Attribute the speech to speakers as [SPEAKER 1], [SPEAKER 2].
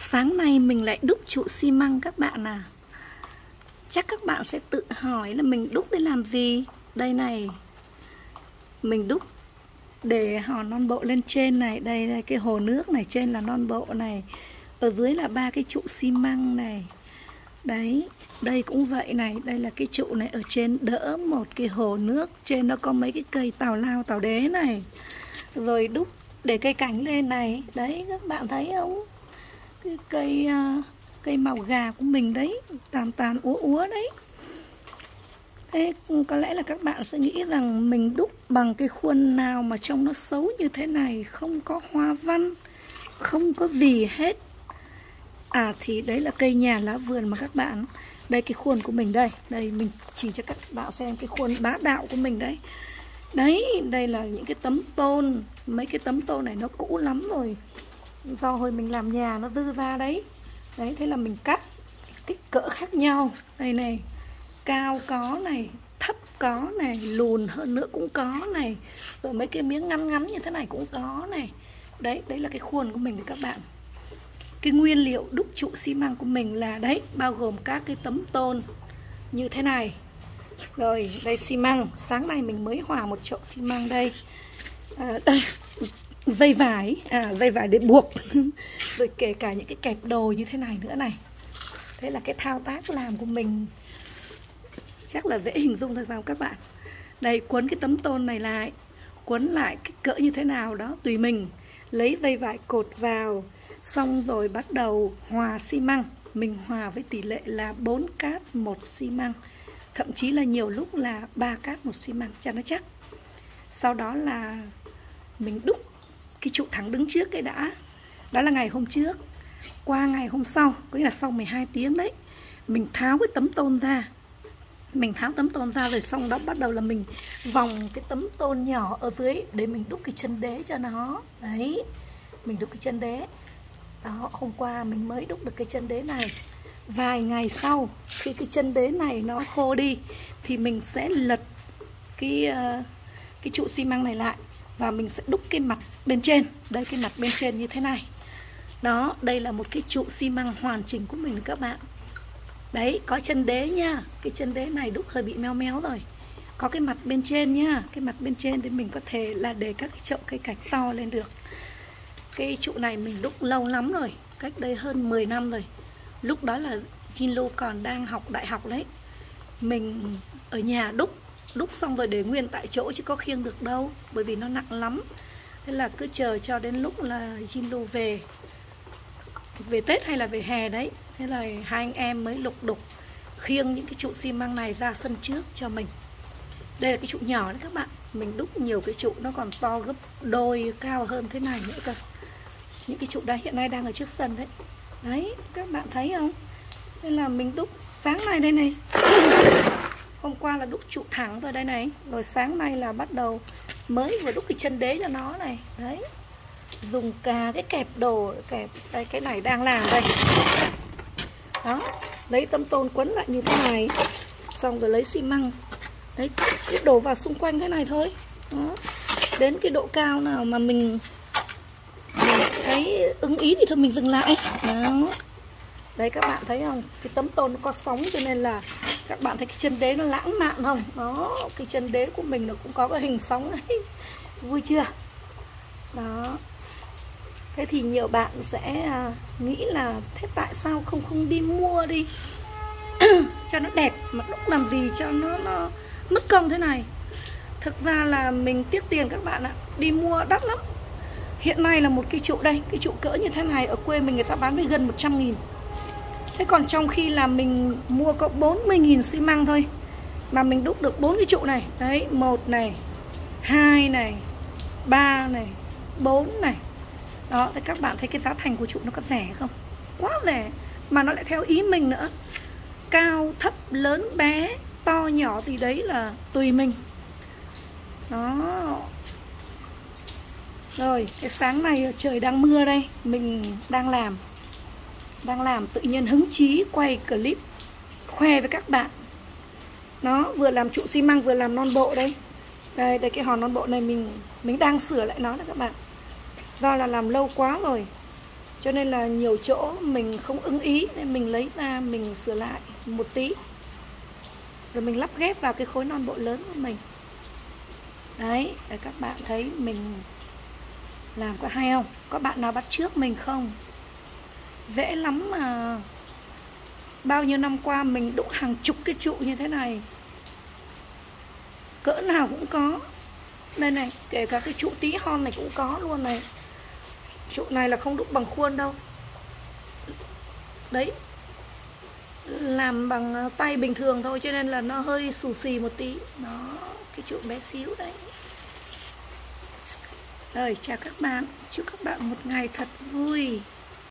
[SPEAKER 1] Sáng nay mình lại đúc trụ xi măng các bạn à. Chắc các bạn sẽ tự hỏi là mình đúc để làm gì? Đây này. Mình đúc để hò non bộ lên trên này. Đây là cái hồ nước này Trên là non bộ này. Ở dưới là ba cái trụ xi măng này. Đấy, Đây cũng vậy này. Đây là cái trụ này. Ở trên đỡ một cái hồ nước. Trên nó có mấy cái cây tàu lao tàu đế này. Rồi đúc để cây cảnh lên này. Đấy, các bạn thấy không? Cây ờ, cây màu gà của mình đấy, tàn tàn úa úa đấy. Thế có lẽ là các bạn sẽ nghĩ rằng mình đúc bằng cái khuôn nào mà trông nó xấu như thế này, không có hoa văn, không có gì hết. À thì đấy là cây nhà lá vườn mà các bạn. Đây, cái khuôn của mình đây. Đây, mình chỉ cho các bạn xem cái khuôn bá đạo của mình đấy. Đấy, đây là những cái tấm tôn. Mấy cái tấm tôn này nó cũ lắm rồi do hồi mình làm nhà nó dư ra đấy. Đấy thế là mình cắt kích cỡ khác nhau. Đây này cao có này thấp có này lùn hơn nữa cũng có này. Rồi mấy cái miếng ngắn ngắn như thế này cũng có này. Đấy đấy là cái khuôn của mình đấy các bạn. Cái nguyên liệu đúc trụ xi măng của mình là đấy bao gồm các cái tấm tôn như thế này. Rồi đây xi măng. Sáng nay mình mới hòa một chậu xi măng đây. À, đây dây vải. À dây vải để buộc. Rồi kể cả những cái kẹp đồ như thế này nữa này. Thế là cái thao tác làm của mình chắc là dễ hình dung thôi vào các bạn? Đây quấn cái tấm tôn này lại. Quấn lại cái cỡ như thế nào đó, tùy mình. Lấy dây vải cột vào, xong rồi bắt đầu hòa xi măng. Mình hòa với tỷ lệ là 4 cát một xi măng. Thậm chí là nhiều lúc là 3 cát một xi măng, cho nó chắc. Sau đó là mình đúc cái trụ thẳng đứng trước cái đã. Đó là ngày hôm trước. Qua ngày hôm sau có nghĩa là sau 12 tiếng đấy mình tháo cái tấm tôn ra. Mình tháo tấm tôn ra rồi xong đó bắt đầu là mình vòng cái tấm tôn nhỏ ở dưới để mình đúc cái chân đế cho nó. Đấy mình đúc cái chân đế. Đó hôm qua mình mới đúc được cái chân đế này. Vài ngày sau khi cái chân đế này nó khô đi thì mình sẽ lật cái uh, cái trụ xi măng này lại và mình sẽ đúc cái mặt bên trên. Đây, cái mặt bên trên như thế này. Đó, đây là một cái trụ xi măng hoàn chỉnh của mình các bạn. Đấy, có chân đế nha. Cái chân đế này đúc hơi bị meo méo rồi. Có cái mặt bên trên nhá cái mặt bên trên thì mình có thể là để các cái chậu cây cảnh to lên được. Cái trụ này mình đúc lâu lắm rồi. Cách đây hơn 10 năm rồi. Lúc đó là Jinlu còn đang học đại học đấy. Mình ở nhà đúc đúc xong rồi để nguyên tại chỗ chứ có khiêng được đâu, bởi vì nó nặng lắm. Thế là cứ chờ cho đến lúc là Jinlu về. Về Tết hay là về hè đấy. Thế là hai anh em mới lục đục, khiêng những cái trụ xi măng này ra sân trước cho mình. Đây là cái trụ nhỏ đấy các bạn. Mình đúc nhiều cái trụ nó còn to gấp đôi, cao hơn thế này nữa cơ. Những cái trụ đây hiện nay đang ở trước sân đấy. Đấy, các bạn thấy không? Nên là mình đúc sáng nay đây này hôm qua là đúc trụ thẳng rồi đây này. Rồi sáng nay là bắt đầu mới vừa đúc cái chân đế cho nó này. Đấy. Dùng cả cái kẹp đồ kẹp đây cái này đang làm đây. Đó. Lấy tấm tôn quấn lại như thế này. Xong rồi lấy xi măng. Đấy cứ đổ vào xung quanh thế này thôi. Đó. Đến cái độ cao nào mà mình, mình thấy ứng ý thì thôi mình dừng lại. Đó. Đấy các bạn thấy không? Cái tấm tôn nó có sóng cho nên là các bạn thấy cái chân đế nó lãng mạn không? Đó, cái chân đế của mình nó cũng có cái hình sóng đấy. Vui chưa? Đó. Thế thì nhiều bạn sẽ à, nghĩ là thế tại sao không không đi mua đi? Cho nó đẹp, mà lúc làm gì cho nó nó mất công thế này? Thực ra là mình tiếc tiền các bạn ạ, đi mua đắt lắm. Hiện nay là một cái trụ đây, cái trụ cỡ như thế này, ở quê mình người ta bán với gần 100 nghìn. Thế còn trong khi là mình mua có 40.000 xi măng thôi Mà mình đúc được bốn cái trụ này Đấy, một này hai này ba này bốn này. Đó, thì các bạn thấy cái giá thành của trụ nó có rẻ không? Quá rẻ Mà nó lại theo ý mình nữa. Cao, thấp, lớn, bé To, nhỏ thì đấy là tùy mình. Đó. Rồi, cái sáng này trời đang mưa đây Mình đang làm đang làm, tự nhiên hứng chí quay clip khoe với các bạn. Nó vừa làm trụ xi măng, vừa làm non bộ đây. Đây đây, cái hòn non bộ này mình mình đang sửa lại nó đó các bạn. Do là làm lâu quá rồi, cho nên là nhiều chỗ mình không ưng ý, nên mình lấy ra mình sửa lại một tí. Rồi mình lắp ghép vào cái khối non bộ lớn của mình. Đấy, để các bạn thấy mình làm có hay không? Có bạn nào bắt trước mình không? Dễ lắm mà. Bao nhiêu năm qua mình đúc hàng chục cái trụ như thế này, cỡ nào cũng có. Đây này, kể cả cái trụ tí hon này cũng có luôn này. Trụ này là không đúc bằng khuôn đâu. Đấy, làm bằng ờ, tay bình thường thôi, cho nên là nó hơi xù xì một tí. Nó cái trụ bé xíu đấy. Rồi, chào các bạn. Chúc các bạn một ngày thật vui.